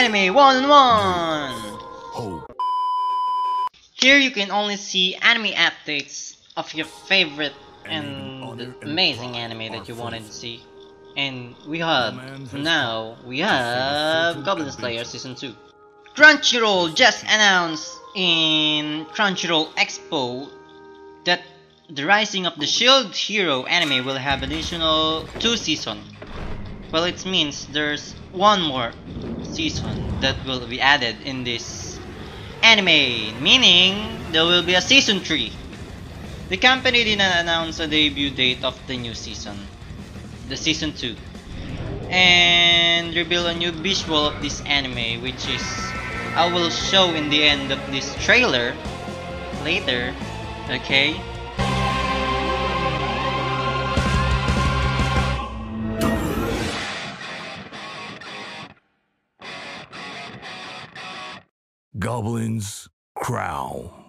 Anime One One. Ho. Here you can only see anime updates of your favorite and amazing anime that you wanted to see. And we have now we have Goblin Slayer Season 2. Crunchyroll just announced in Crunchyroll Expo that the Rising of the Shield Hero anime will have additional two season. Well, it means there's one more season that will be added in this anime, meaning there will be a season 3. The company did not announce a debut date of the new season, the season 2, and reveal a new visual of this anime, which is I will show in the end of this trailer later, okay? Goblin's Crown.